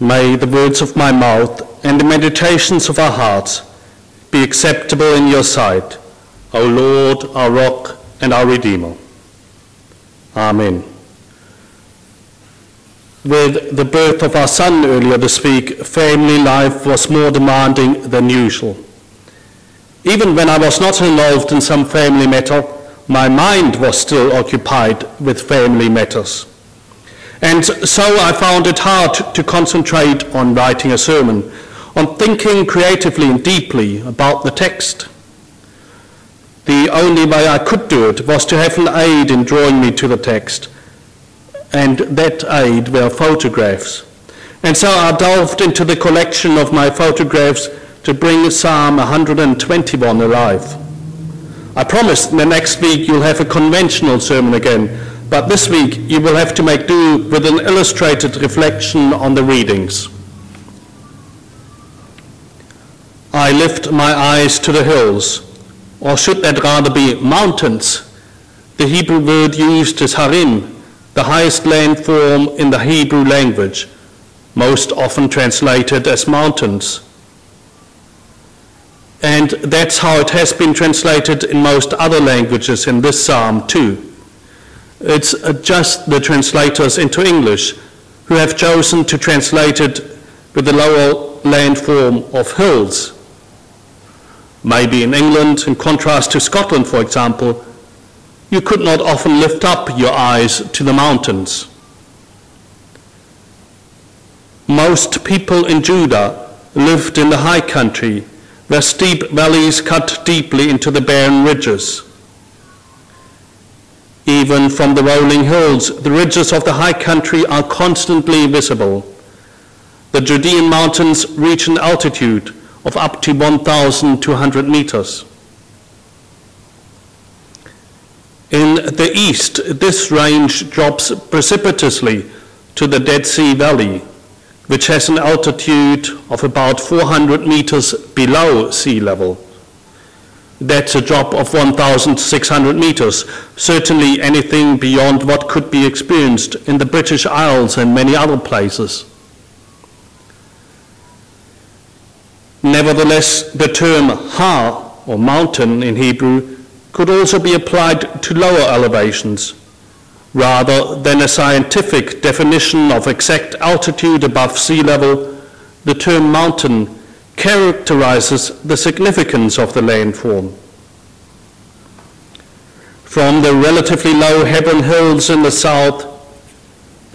May the words of my mouth and the meditations of our hearts be acceptable in your sight, O Lord, our rock and our Redeemer. Amen. With the birth of our son earlier this week, family life was more demanding than usual. Even when I was not involved in some family matter, my mind was still occupied with family matters. And so I found it hard to concentrate on writing a sermon, on thinking creatively and deeply about the text. The only way I could do it was to have an aid in drawing me to the text, and that aid were photographs. And so I delved into the collection of my photographs to bring Psalm 121 alive. I promised the next week you'll have a conventional sermon again, but this week you will have to make do with an illustrated reflection on the readings. I lift my eyes to the hills, or should that rather be mountains? The Hebrew word used is harim, the highest land form in the Hebrew language, most often translated as mountains. And that's how it has been translated in most other languages in this psalm too. It's uh, just the translators into English who have chosen to translate it with the lower land form of hills. Maybe in England, in contrast to Scotland, for example, you could not often lift up your eyes to the mountains. Most people in Judah lived in the high country, where steep valleys cut deeply into the barren ridges. Even from the rolling hills, the ridges of the high country are constantly visible. The Judean mountains reach an altitude of up to 1,200 meters. In the east, this range drops precipitously to the Dead Sea Valley, which has an altitude of about 400 meters below sea level. That's a drop of 1,600 meters, certainly anything beyond what could be experienced in the British Isles and many other places. Nevertheless, the term har, or mountain in Hebrew, could also be applied to lower elevations, rather than a scientific definition of exact altitude above sea level, the term mountain characterizes the significance of the landform. From the relatively low Hebron Hills in the south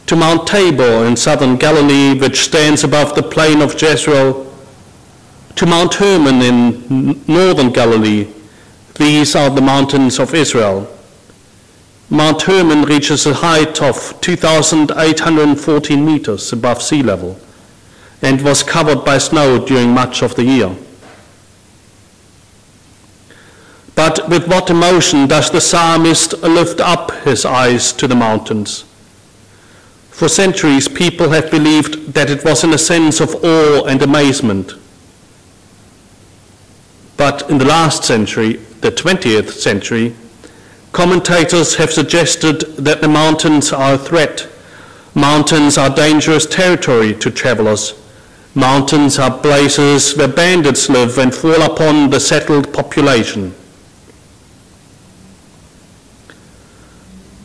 to Mount Tabor in southern Galilee, which stands above the plain of Jezreel, to Mount Hermon in northern Galilee, these are the mountains of Israel. Mount Hermon reaches a height of 2,814 meters above sea level and was covered by snow during much of the year. But with what emotion does the psalmist lift up his eyes to the mountains? For centuries, people have believed that it was in a sense of awe and amazement. But in the last century, the 20th century, commentators have suggested that the mountains are a threat. Mountains are dangerous territory to travelers Mountains are places where bandits live and fall upon the settled population.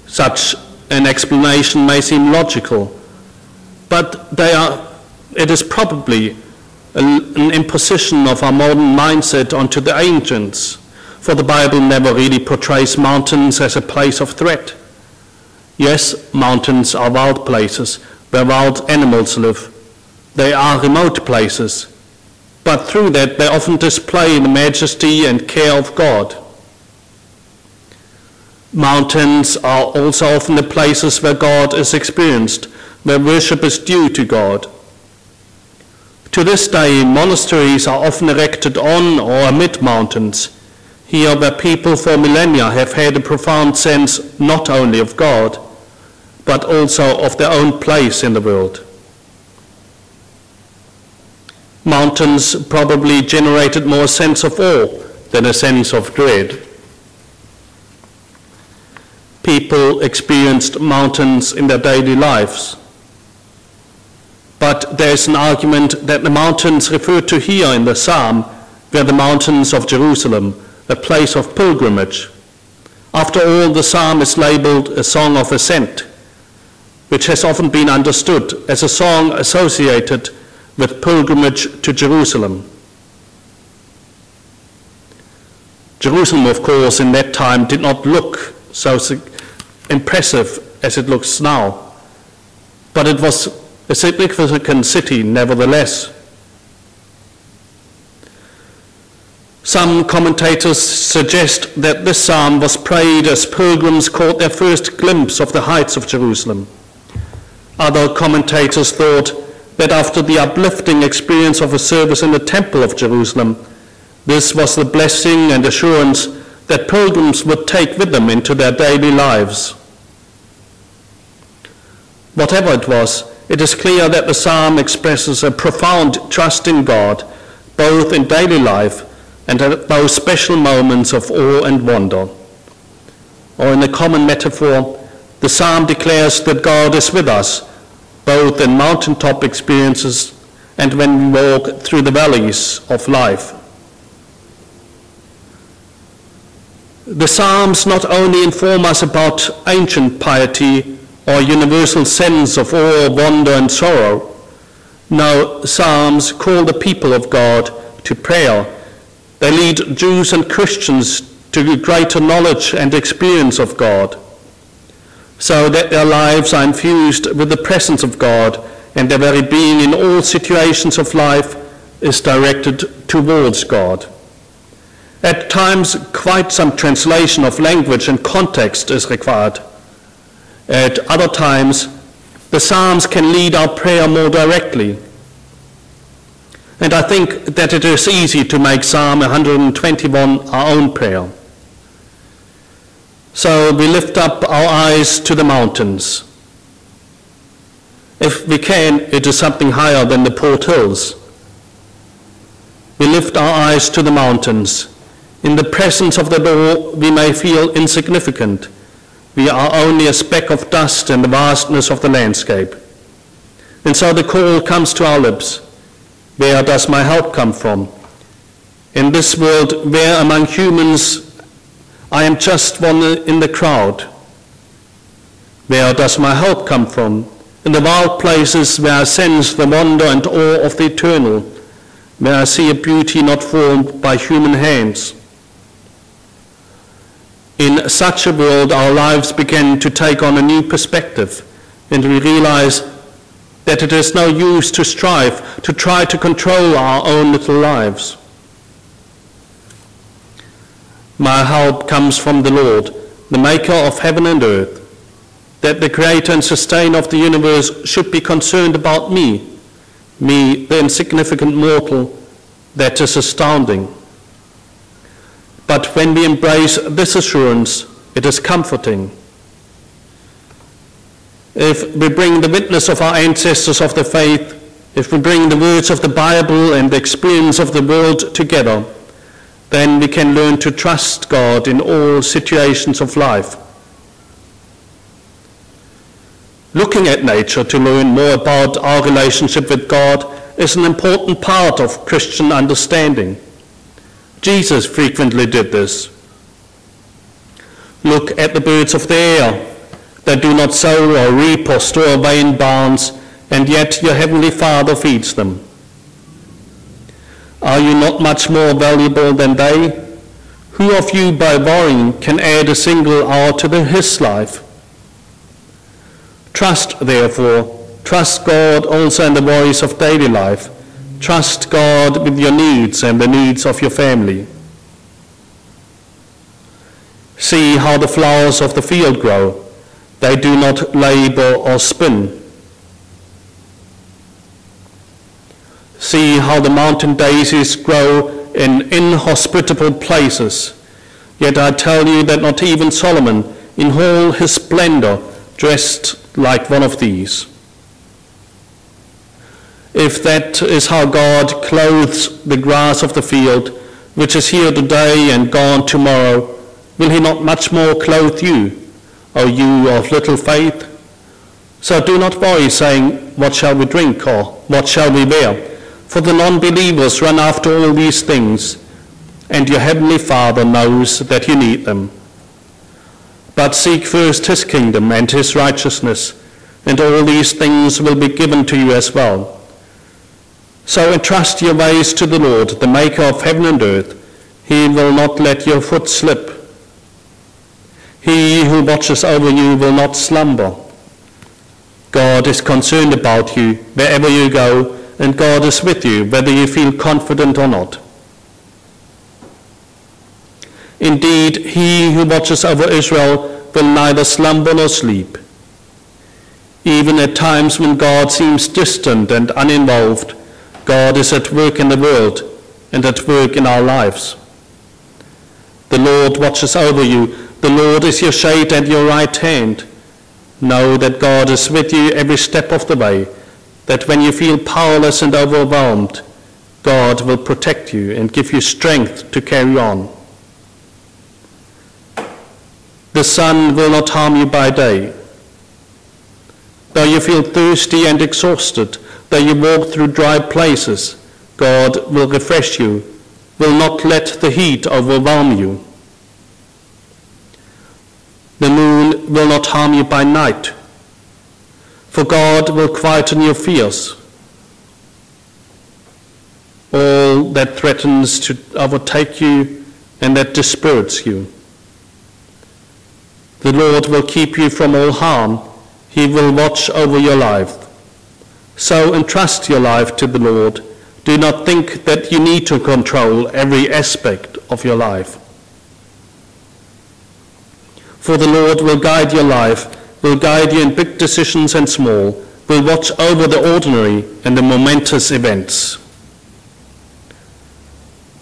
Such an explanation may seem logical, but they are, it is probably an imposition of our modern mindset onto the ancients, for the Bible never really portrays mountains as a place of threat. Yes, mountains are wild places where wild animals live, they are remote places, but through that they often display the majesty and care of God. Mountains are also often the places where God is experienced, where worship is due to God. To this day, monasteries are often erected on or amid mountains, here where people for millennia have had a profound sense not only of God, but also of their own place in the world. Mountains probably generated more sense of awe than a sense of dread. People experienced mountains in their daily lives. But but there is an argument that the mountains referred to here in the psalm were the mountains of Jerusalem, a place of pilgrimage. After all, the psalm is labeled a song of ascent, which has often been understood as a song associated with pilgrimage to Jerusalem. Jerusalem, of course, in that time did not look so impressive as it looks now, but it was a significant city nevertheless. Some commentators suggest that this psalm was prayed as pilgrims caught their first glimpse of the heights of Jerusalem. Other commentators thought that after the uplifting experience of a service in the Temple of Jerusalem, this was the blessing and assurance that pilgrims would take with them into their daily lives. Whatever it was, it is clear that the psalm expresses a profound trust in God, both in daily life and at those special moments of awe and wonder. Or in a common metaphor, the psalm declares that God is with us, both in mountaintop experiences and when we walk through the valleys of life. The Psalms not only inform us about ancient piety or universal sense of awe, wonder, and sorrow. No, Psalms call the people of God to prayer. They lead Jews and Christians to greater knowledge and experience of God, so that their lives are infused with the presence of God and their very being in all situations of life is directed towards God. At times, quite some translation of language and context is required. At other times, the Psalms can lead our prayer more directly. And I think that it is easy to make Psalm 121 our own prayer. So we lift up our eyes to the mountains. If we can, it is something higher than the Port Hills. We lift our eyes to the mountains in the presence of the Lord, we may feel insignificant. We are only a speck of dust in the vastness of the landscape. And so the call comes to our lips. Where does my help come from? In this world, where among humans I am just one in the crowd. Where does my help come from? In the wild places where I sense the wonder and awe of the eternal, where I see a beauty not formed by human hands. In such a world, our lives begin to take on a new perspective, and we realize that it is no use to strive to try to control our own little lives. My help comes from the Lord, the maker of heaven and earth. That the creator and sustainer of the universe should be concerned about me, me, the insignificant mortal, that is astounding. But when we embrace this assurance, it is comforting. If we bring the witness of our ancestors of the faith, if we bring the words of the Bible and the experience of the world together, then we can learn to trust God in all situations of life. Looking at nature to learn more about our relationship with God is an important part of Christian understanding. Jesus frequently did this. Look at the birds of the air. They do not sow or reap or store away in barns, and yet your heavenly Father feeds them. Are you not much more valuable than they? Who of you by worrying can add a single hour to the, his life? Trust, therefore, trust God also in the worries of daily life Trust God with your needs and the needs of your family. See how the flowers of the field grow. They do not labor or spin. See how the mountain daisies grow in inhospitable places. Yet I tell you that not even Solomon, in all his splendor, dressed like one of these. If that is how God clothes the grass of the field, which is here today and gone tomorrow, will he not much more clothe you, O you of little faith? So do not worry, saying, What shall we drink, or what shall we wear? For the non believers run after all these things, and your heavenly Father knows that you need them. But seek first his kingdom and his righteousness, and all these things will be given to you as well. So entrust your ways to the Lord, the maker of heaven and earth. He will not let your foot slip. He who watches over you will not slumber. God is concerned about you wherever you go, and God is with you whether you feel confident or not. Indeed, he who watches over Israel will neither slumber nor sleep. Even at times when God seems distant and uninvolved, God is at work in the world and at work in our lives. The Lord watches over you. The Lord is your shade and your right hand. Know that God is with you every step of the way, that when you feel powerless and overwhelmed, God will protect you and give you strength to carry on. The sun will not harm you by day. Though you feel thirsty and exhausted, though you walk through dry places, God will refresh you, will not let the heat overwhelm you. The moon will not harm you by night, for God will quieten your fears. All that threatens to overtake you and that dispirits you. The Lord will keep you from all harm. He will watch over your life. So entrust your life to the Lord. Do not think that you need to control every aspect of your life. For the Lord will guide your life, will guide you in big decisions and small, will watch over the ordinary and the momentous events.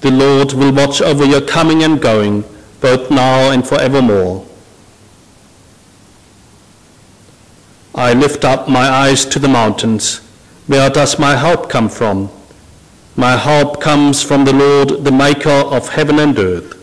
The Lord will watch over your coming and going, both now and forevermore. I lift up my eyes to the mountains. Where does my help come from? My help comes from the Lord, the maker of heaven and earth.